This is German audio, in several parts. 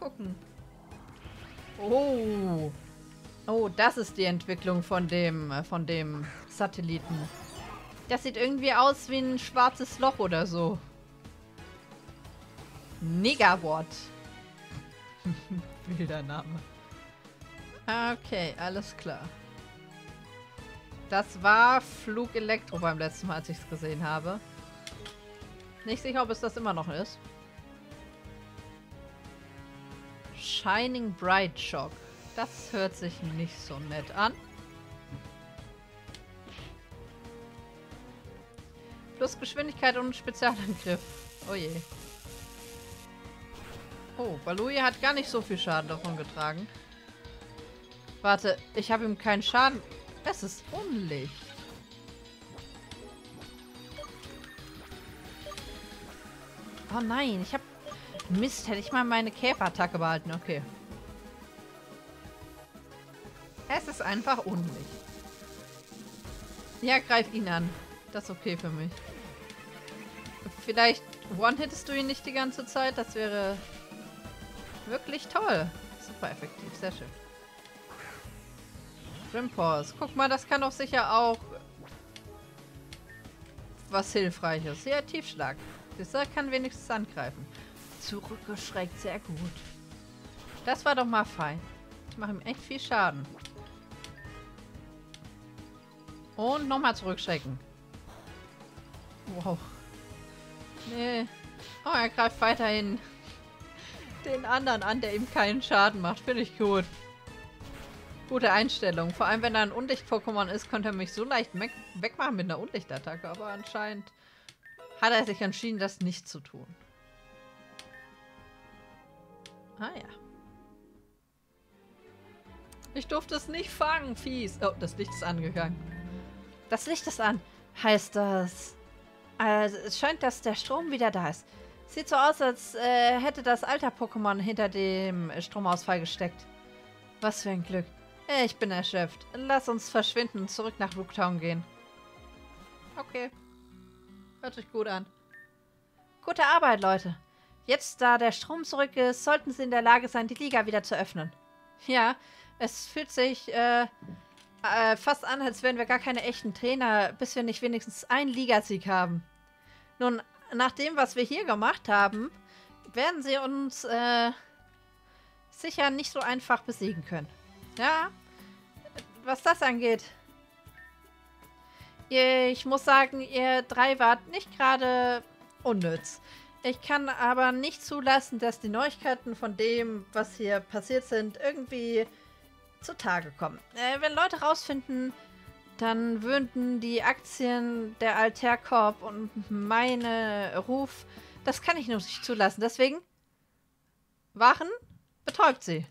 gucken. Oh. Oh, das ist die Entwicklung von dem, äh, von dem Satelliten. Das sieht irgendwie aus wie ein schwarzes Loch oder so. Negawatt. Wilder Name. Okay, alles klar. Das war Flug Elektro beim letzten Mal, als ich es gesehen habe. Nicht sicher, ob es das immer noch ist. Shining Bright Shock. Das hört sich nicht so nett an. Plus Geschwindigkeit und Spezialangriff. Oh je. Oh, Balui hat gar nicht so viel Schaden davon getragen. Warte, ich habe ihm keinen Schaden. Es ist Unlicht. Oh nein, ich habe... Mist, hätte ich mal meine Käferattacke behalten. Okay. Es ist einfach Unlicht. Ja, greif ihn an. Das ist okay für mich. Vielleicht one-hittest du ihn nicht die ganze Zeit. Das wäre wirklich toll. Super effektiv. Sehr schön. Rimpors. Guck mal, das kann doch sicher auch was Hilfreiches. Ja, Tiefschlag. Dieser kann wenigstens angreifen. Zurückgeschreckt. Sehr gut. Das war doch mal fein. Ich mache ihm echt viel Schaden. Und nochmal zurückschrecken. Wow. Nee. Oh, er greift weiterhin den anderen an, der ihm keinen Schaden macht. Finde ich gut. Gute Einstellung. Vor allem, wenn er ein Unlicht-Pokémon ist, könnte er mich so leicht wegmachen mit einer Unlichtattacke. Aber anscheinend hat er sich entschieden, das nicht zu tun. Ah ja. Ich durfte es nicht fangen, fies. Oh, das Licht ist angegangen. Das Licht ist an. Heißt das... Also, es scheint, dass der Strom wieder da ist. Sieht so aus, als äh, hätte das alter Pokémon hinter dem Stromausfall gesteckt. Was für ein Glück. Ich bin erschöpft. Lass uns verschwinden und zurück nach Rooktown gehen. Okay. Hört sich gut an. Gute Arbeit, Leute. Jetzt, da der Strom zurück ist, sollten sie in der Lage sein, die Liga wieder zu öffnen. Ja, es fühlt sich äh, äh, fast an, als wären wir gar keine echten Trainer, bis wir nicht wenigstens einen Ligasieg haben. Nun, nach dem, was wir hier gemacht haben, werden sie uns äh, sicher nicht so einfach besiegen können. Ja, was das angeht. Ich muss sagen, ihr drei wart nicht gerade unnütz. Ich kann aber nicht zulassen, dass die Neuigkeiten von dem, was hier passiert sind, irgendwie zutage kommen. Äh, wenn Leute rausfinden, dann würden die Aktien der Corp und meine Ruf, das kann ich nur nicht zulassen. Deswegen, Wachen, betäubt sie.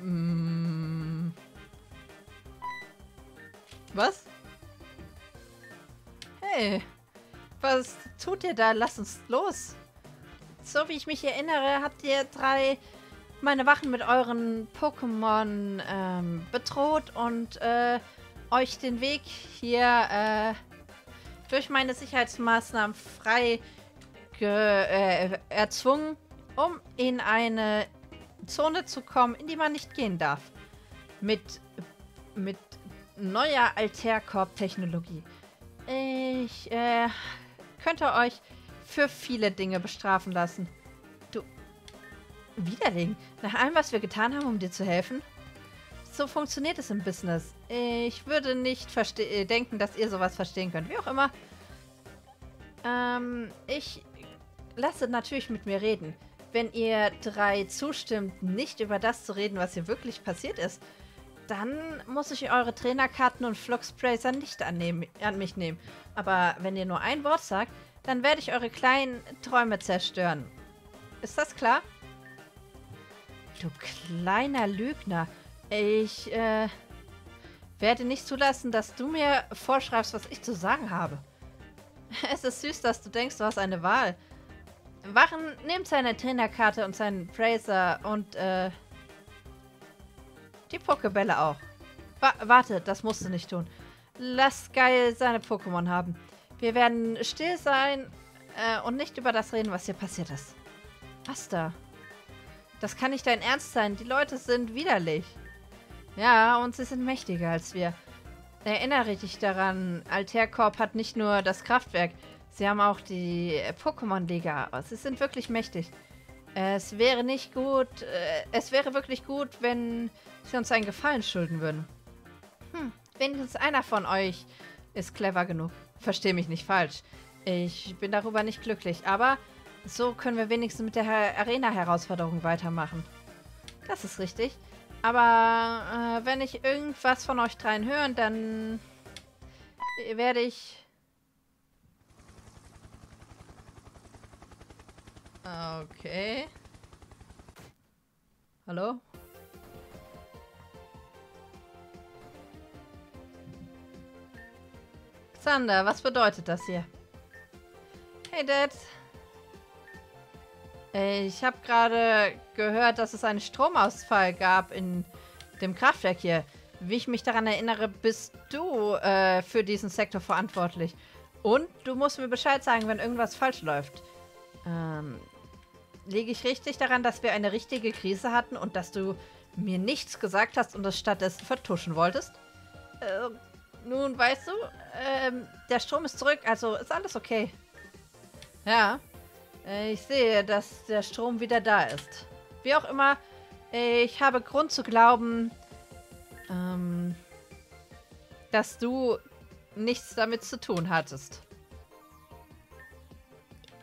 Mm. Was? Hey, was tut ihr da? Lasst uns los. So wie ich mich erinnere, habt ihr drei meine Wachen mit euren Pokémon ähm, bedroht und äh, euch den Weg hier äh, durch meine Sicherheitsmaßnahmen frei äh, erzwungen, um in eine Zone zu kommen, in die man nicht gehen darf. Mit, mit neuer Alterkorb-Technologie. Ich äh, könnte euch für viele Dinge bestrafen lassen. Widerling. Nach allem, was wir getan haben, um dir zu helfen? So funktioniert es im Business. Ich würde nicht äh, denken, dass ihr sowas verstehen könnt. Wie auch immer. Ähm, ich lasse natürlich mit mir reden. Wenn ihr drei zustimmt, nicht über das zu reden, was hier wirklich passiert ist, dann muss ich eure Trainerkarten und Flockspracer nicht annehmen, an mich nehmen. Aber wenn ihr nur ein Wort sagt, dann werde ich eure kleinen Träume zerstören. Ist das klar? Du kleiner Lügner. Ich, äh, werde nicht zulassen, dass du mir vorschreibst, was ich zu sagen habe. Es ist süß, dass du denkst, du hast eine Wahl. Wachen, nehmt seine Trainerkarte und seinen Fraser und, äh, die Pokebälle auch. Wa warte, das musst du nicht tun. Lass Geil seine Pokémon haben. Wir werden still sein äh, und nicht über das reden, was hier passiert ist. Was da? Das kann nicht dein Ernst sein. Die Leute sind widerlich. Ja, und sie sind mächtiger als wir. Erinnere dich daran, Alterkorp hat nicht nur das Kraftwerk, sie haben auch die Pokémon-Liga. Sie sind wirklich mächtig. Es wäre nicht gut, äh, es wäre wirklich gut, wenn sie uns einen Gefallen schulden würden. Hm, wenigstens einer von euch ist clever genug. Versteh mich nicht falsch. Ich bin darüber nicht glücklich, aber so können wir wenigstens mit der Arena-Herausforderung weitermachen. Das ist richtig. Aber äh, wenn ich irgendwas von euch dreien hören, dann werde ich... Okay. Hallo? Xander, was bedeutet das hier? Hey, Dad. Ich habe gerade gehört, dass es einen Stromausfall gab in dem Kraftwerk hier. Wie ich mich daran erinnere, bist du äh, für diesen Sektor verantwortlich. Und du musst mir Bescheid sagen, wenn irgendwas falsch läuft. Ähm, liege ich richtig daran, dass wir eine richtige Krise hatten und dass du mir nichts gesagt hast und es stattdessen vertuschen wolltest? Äh, nun, weißt du, ähm, der Strom ist zurück, also ist alles okay. Ja, äh, ich sehe, dass der Strom wieder da ist. Wie auch immer, ich habe Grund zu glauben, ähm, dass du nichts damit zu tun hattest.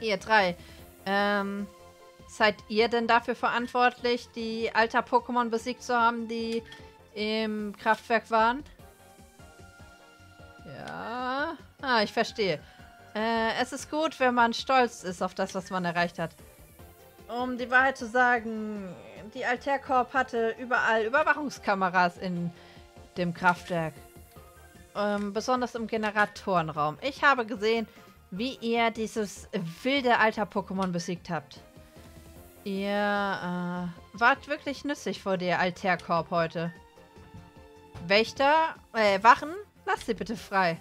Ihr drei, ähm, seid ihr denn dafür verantwortlich, die alter Pokémon besiegt zu haben, die im Kraftwerk waren? Ja. Ah, ich verstehe. Äh, es ist gut, wenn man stolz ist auf das, was man erreicht hat. Um die Wahrheit zu sagen, die Alterkorp hatte überall Überwachungskameras in dem Kraftwerk. Ähm, besonders im Generatorenraum. Ich habe gesehen, wie ihr dieses wilde Alter-Pokémon besiegt habt. Ihr äh, wart wirklich nützlich vor der Alterkorp heute. Wächter, äh, Wachen, lasst sie bitte frei.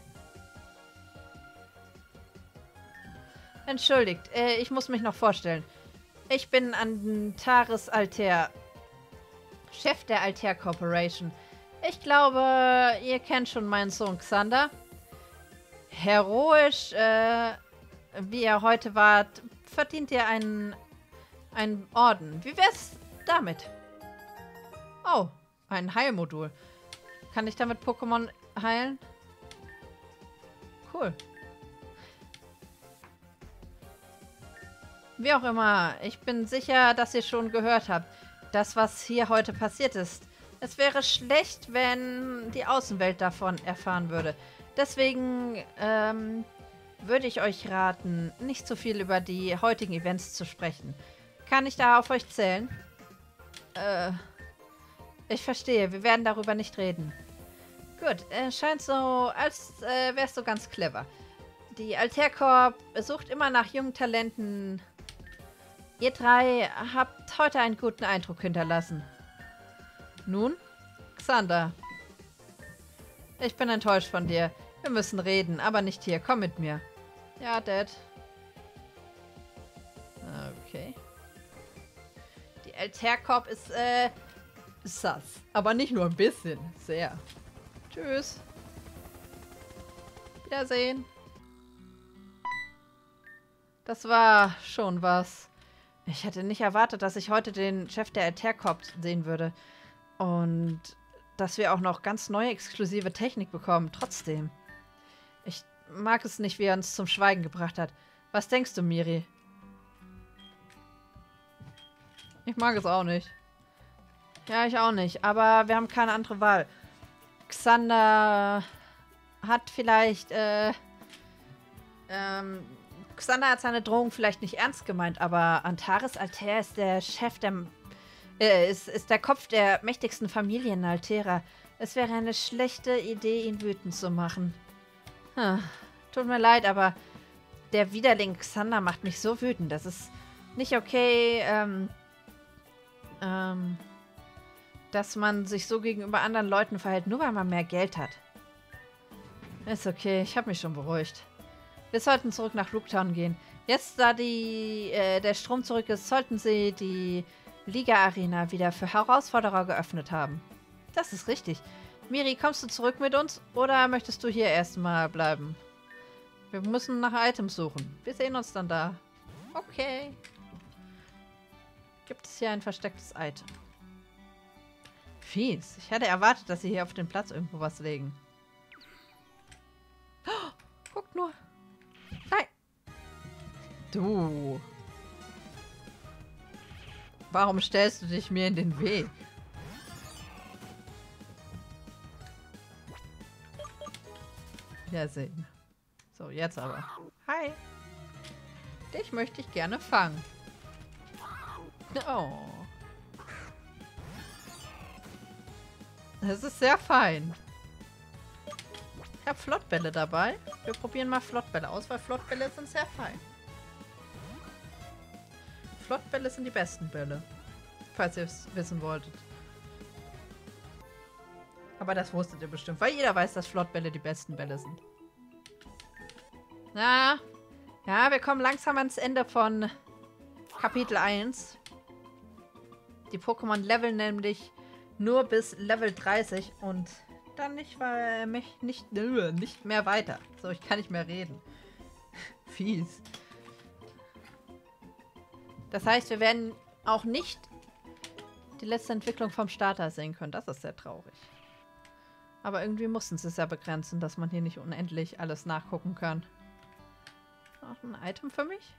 Entschuldigt, äh, ich muss mich noch vorstellen. Ich bin Antares Alter, Chef der Alter Corporation. Ich glaube, ihr kennt schon meinen Sohn Xander. Heroisch, äh, wie er heute war, verdient ihr einen, einen Orden. Wie wär's damit? Oh, ein Heilmodul. Kann ich damit Pokémon heilen? Cool. Wie auch immer, ich bin sicher, dass ihr schon gehört habt, das, was hier heute passiert ist. Es wäre schlecht, wenn die Außenwelt davon erfahren würde. Deswegen ähm, würde ich euch raten, nicht zu viel über die heutigen Events zu sprechen. Kann ich da auf euch zählen? Äh, ich verstehe, wir werden darüber nicht reden. Gut, äh, scheint so, als äh, wärst du ganz clever. Die Alterkorp sucht immer nach jungen Talenten Ihr drei habt heute einen guten Eindruck hinterlassen. Nun, Xander. Ich bin enttäuscht von dir. Wir müssen reden, aber nicht hier. Komm mit mir. Ja, Dad. Die Alterkorb ist, äh, sass. Aber nicht nur ein bisschen. Sehr. Tschüss. Wiedersehen. Das war schon was. Ich hätte nicht erwartet, dass ich heute den Chef der Altercorp sehen würde. Und dass wir auch noch ganz neue exklusive Technik bekommen. Trotzdem. Ich mag es nicht, wie er uns zum Schweigen gebracht hat. Was denkst du, Miri? Ich mag es auch nicht. Ja, ich auch nicht. Aber wir haben keine andere Wahl. Xander hat vielleicht, äh, ähm, Xander hat seine Drohung vielleicht nicht ernst gemeint, aber Antares Alter ist der Chef der. Äh, ist, ist der Kopf der mächtigsten Familie in Altera. Es wäre eine schlechte Idee, ihn wütend zu machen. Hm, tut mir leid, aber der Widerling Xander macht mich so wütend. Das ist nicht okay, ähm, ähm, dass man sich so gegenüber anderen Leuten verhält, nur weil man mehr Geld hat. Ist okay, ich habe mich schon beruhigt. Wir sollten zurück nach Rooktown gehen. Jetzt, da die, äh, der Strom zurück ist, sollten sie die Liga-Arena wieder für Herausforderer geöffnet haben. Das ist richtig. Miri, kommst du zurück mit uns oder möchtest du hier erstmal bleiben? Wir müssen nach Items suchen. Wir sehen uns dann da. Okay. Gibt es hier ein verstecktes Item? Fies. Ich hatte erwartet, dass sie hier auf den Platz irgendwo was legen. Oh, guck nur. Nein. Du. Warum stellst du dich mir in den Weg? Wiedersehen. So, jetzt aber. Hi. Dich möchte ich gerne fangen. Oh. Das ist sehr fein. Ich habe Flottbälle dabei. Wir probieren mal Flottbälle aus, weil Flottbälle sind sehr fein. Flottbälle sind die besten Bälle. Falls ihr es wissen wolltet. Aber das wusstet ihr bestimmt, weil jeder weiß, dass Flottbälle die besten Bälle sind. Na, ja, wir kommen langsam ans Ende von Kapitel 1. Die Pokémon leveln nämlich nur bis Level 30 und dann nicht, weil mich nicht, nicht mehr weiter. So, ich kann nicht mehr reden. Fies. Das heißt, wir werden auch nicht die letzte Entwicklung vom Starter sehen können. Das ist sehr traurig. Aber irgendwie mussten sie es ja begrenzen, dass man hier nicht unendlich alles nachgucken kann. Noch ein Item für mich?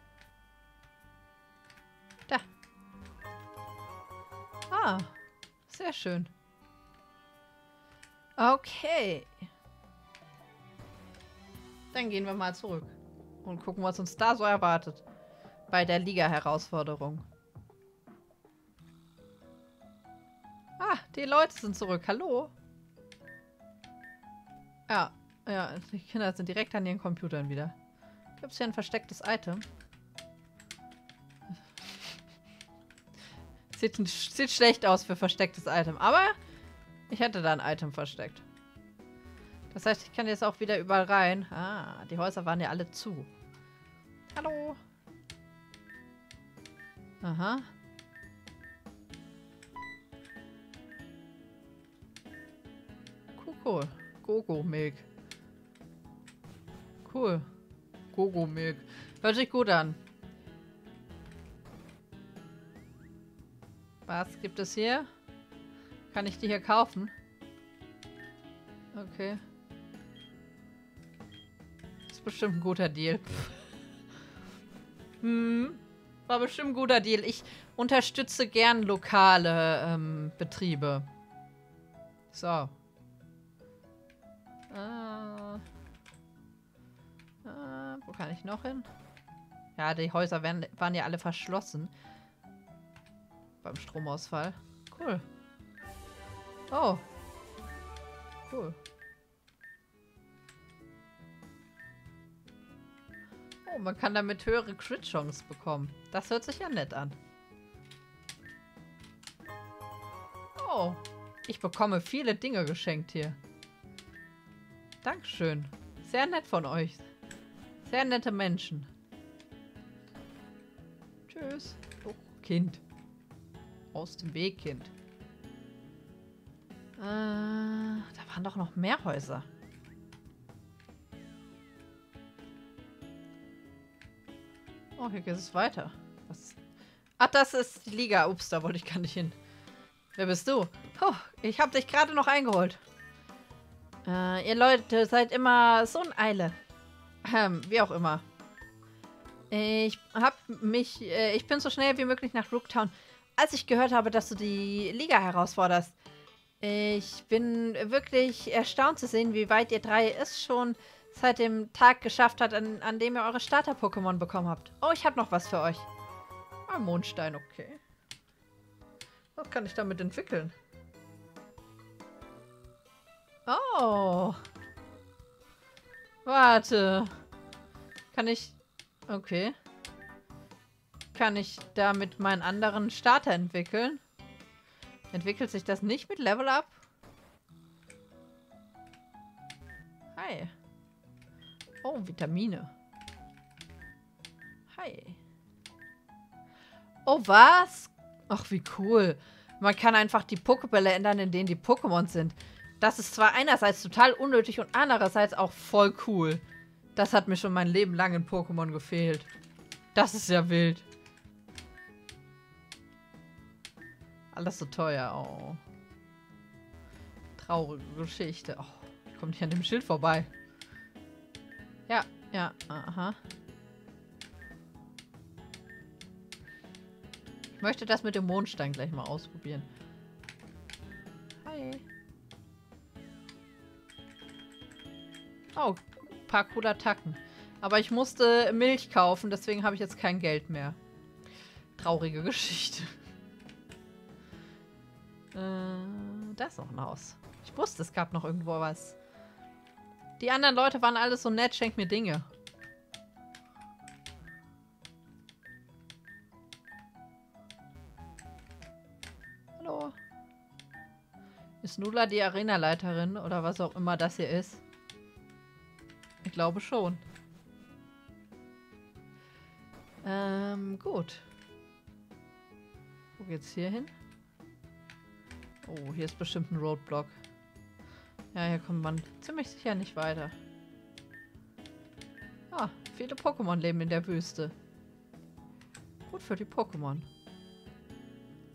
Da. Ah, sehr schön. Okay. Dann gehen wir mal zurück und gucken, was uns da so erwartet bei der Liga-Herausforderung. Ah, die Leute sind zurück. Hallo? Ja, ja, die Kinder sind direkt an ihren Computern wieder. Gibt es hier ein verstecktes Item? Sieht, sieht schlecht aus für verstecktes Item, aber ich hätte da ein Item versteckt. Das heißt, ich kann jetzt auch wieder überall rein. Ah, die Häuser waren ja alle zu. Hallo. Aha. Cool. Gogo Milk. Cool. Gogo Milk. Hört sich gut an. Was gibt es hier? Kann ich die hier kaufen? Okay. Ist bestimmt ein guter Deal. hm. War bestimmt ein guter Deal. Ich unterstütze gern lokale ähm, Betriebe. So. Ah. Ah, wo kann ich noch hin? Ja, die Häuser werden, waren ja alle verschlossen. Beim Stromausfall. Cool. Oh. Cool. Oh, man kann damit höhere Crit-Chance bekommen. Das hört sich ja nett an. Oh, ich bekomme viele Dinge geschenkt hier. Dankeschön. Sehr nett von euch. Sehr nette Menschen. Tschüss. Oh, Kind. Aus dem Weg, Kind. Äh, da waren doch noch mehr Häuser. Oh, hier geht es weiter. Was? Ach, das ist die Liga. Ups, da wollte ich gar nicht hin. Wer bist du? Puh, ich habe dich gerade noch eingeholt. Äh, ihr Leute seid immer so in Eile. Ähm, wie auch immer. Ich hab mich, äh, ich bin so schnell wie möglich nach Rooktown. Als ich gehört habe, dass du die Liga herausforderst, ich bin wirklich erstaunt zu sehen, wie weit ihr drei es schon seit dem Tag geschafft habt, an, an dem ihr eure Starter-Pokémon bekommen habt. Oh, ich habe noch was für euch. Ein Mondstein, okay. Was kann ich damit entwickeln? Oh. Warte. Kann ich... Okay. Kann ich damit meinen anderen Starter entwickeln? Entwickelt sich das nicht mit Level Up? Hi. Oh, Vitamine. Hi. Oh, was? Ach, wie cool. Man kann einfach die Pokébälle ändern, in denen die Pokémon sind. Das ist zwar einerseits total unnötig und andererseits auch voll cool. Das hat mir schon mein Leben lang in Pokémon gefehlt. Das ist ja wild. Alles so teuer. Oh. Traurige Geschichte. Oh, kommt hier an dem Schild vorbei. Ja, ja, aha. Ich möchte das mit dem Mondstein gleich mal ausprobieren. Hi. Oh, ein paar coole Attacken. Aber ich musste Milch kaufen, deswegen habe ich jetzt kein Geld mehr. Traurige Geschichte. Äh, da ist noch ein Haus. Ich wusste, es gab noch irgendwo was. Die anderen Leute waren alles so nett, schenk mir Dinge. Hallo. Ist Nula die Arenaleiterin oder was auch immer das hier ist? Ich glaube schon. Ähm, gut. Wo geht's hier hin? Oh, hier ist bestimmt ein Roadblock. Ja, hier kommt man ziemlich sicher nicht weiter. Ah, viele Pokémon leben in der Wüste. Gut für die Pokémon.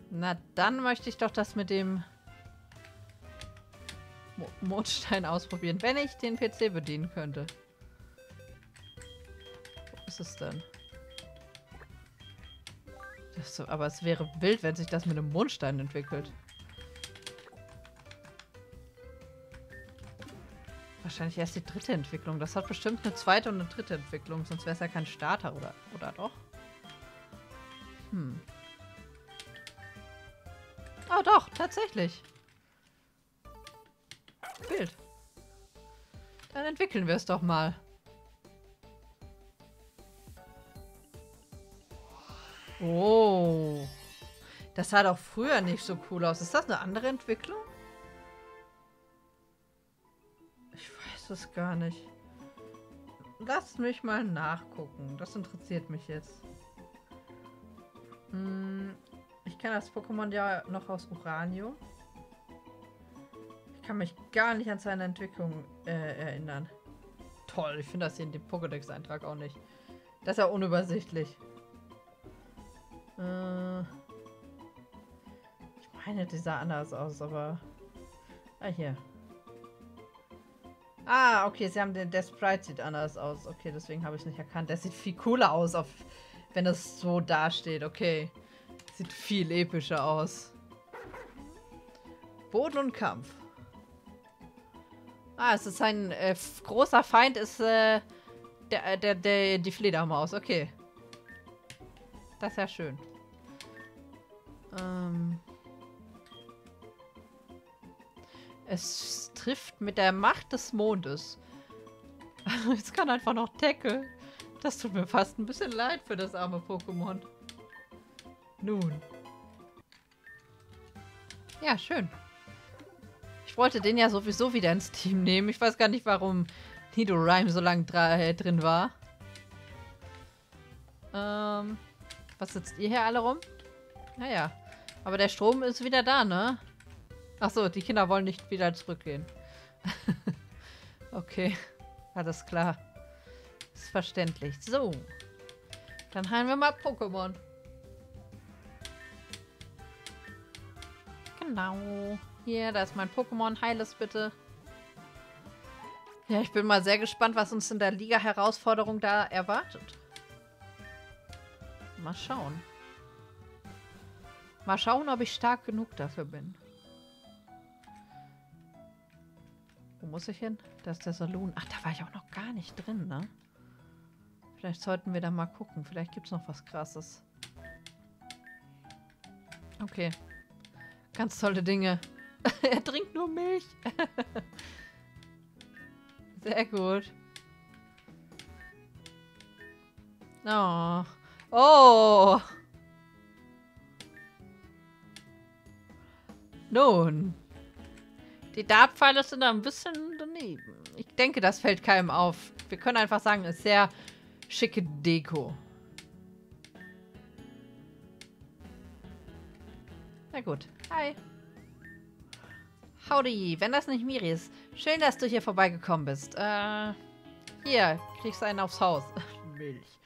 Na, dann möchte ich doch das mit dem Mo Mondstein ausprobieren, wenn ich den PC bedienen könnte. Wo ist es denn? Das, aber es wäre wild, wenn sich das mit einem Mondstein entwickelt. Wahrscheinlich erst die dritte Entwicklung. Das hat bestimmt eine zweite und eine dritte Entwicklung, sonst wäre es ja kein Starter, oder, oder doch? Hm. Oh doch, tatsächlich. Bild. Dann entwickeln wir es doch mal. Oh. Das sah doch früher nicht so cool aus. Ist das eine andere Entwicklung? Es gar nicht. Lass mich mal nachgucken. Das interessiert mich jetzt. Hm, ich kenne das Pokémon ja noch aus Uranium. Ich kann mich gar nicht an seine Entwicklung äh, erinnern. Toll, ich finde das hier in dem Pokédex-Eintrag auch nicht. Das ist ja unübersichtlich. Äh, ich meine, die sah anders aus, aber... Ah, hier. Ah, okay, sie haben den... Der Sprite sieht anders aus. Okay, deswegen habe ich nicht erkannt. Der sieht viel cooler aus, auf, wenn es so dasteht. Okay. Sieht viel epischer aus. Boden und Kampf. Ah, es ist ein äh, großer Feind, ist äh, der, der, der, die Fledermaus. Okay. Das ist ja schön. Ähm es trifft mit der Macht des Mondes. es kann einfach noch Tackle. Das tut mir fast ein bisschen leid für das arme Pokémon. Nun. Ja, schön. Ich wollte den ja sowieso wieder ins Team nehmen. Ich weiß gar nicht, warum Nidoran so lange äh, drin war. Ähm... Was sitzt ihr hier alle rum? Naja. Aber der Strom ist wieder da, ne? Achso, die Kinder wollen nicht wieder zurückgehen. okay. Alles klar. Ist verständlich. So. Dann heilen wir mal Pokémon. Genau. Hier, da ist mein Pokémon. Heil es bitte. Ja, ich bin mal sehr gespannt, was uns in der Liga-Herausforderung da erwartet. Mal schauen. Mal schauen, ob ich stark genug dafür bin. Wo muss ich hin? Da ist der Saloon. Ach, da war ich auch noch gar nicht drin, ne? Vielleicht sollten wir da mal gucken. Vielleicht gibt es noch was Krasses. Okay. Ganz tolle Dinge. er trinkt nur Milch. Sehr gut. Oh. Oh. Nun. Die Dartpfeile sind ein bisschen daneben. Ich denke, das fällt keinem auf. Wir können einfach sagen, es ist sehr schicke Deko. Na gut. Hi. Howdy, wenn das nicht Miri ist. Schön, dass du hier vorbeigekommen bist. Äh, hier, kriegst einen aufs Haus. Milch.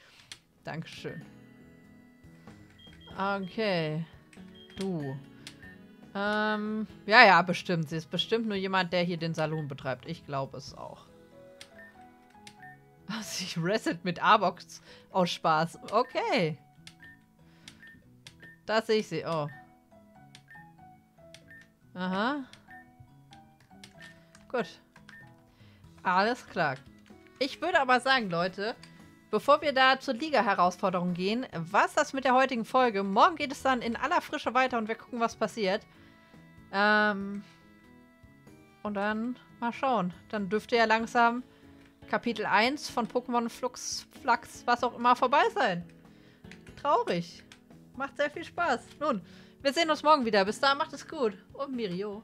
Dankeschön. Okay. Du. Ähm, ja, ja, bestimmt. Sie ist bestimmt nur jemand, der hier den Salon betreibt. Ich glaube es auch. Sie reset mit A-Box aus Spaß. Okay. Da sehe ich sie. Oh. Aha. Gut. Alles klar. Ich würde aber sagen, Leute, bevor wir da zur Liga-Herausforderung gehen, was das mit der heutigen Folge? Morgen geht es dann in aller Frische weiter und wir gucken, was passiert. Ähm. Und dann mal schauen. Dann dürfte ja langsam Kapitel 1 von Pokémon Flux, Flux, was auch immer, vorbei sein. Traurig. Macht sehr viel Spaß. Nun, wir sehen uns morgen wieder. Bis dahin macht es gut. Und Mirio.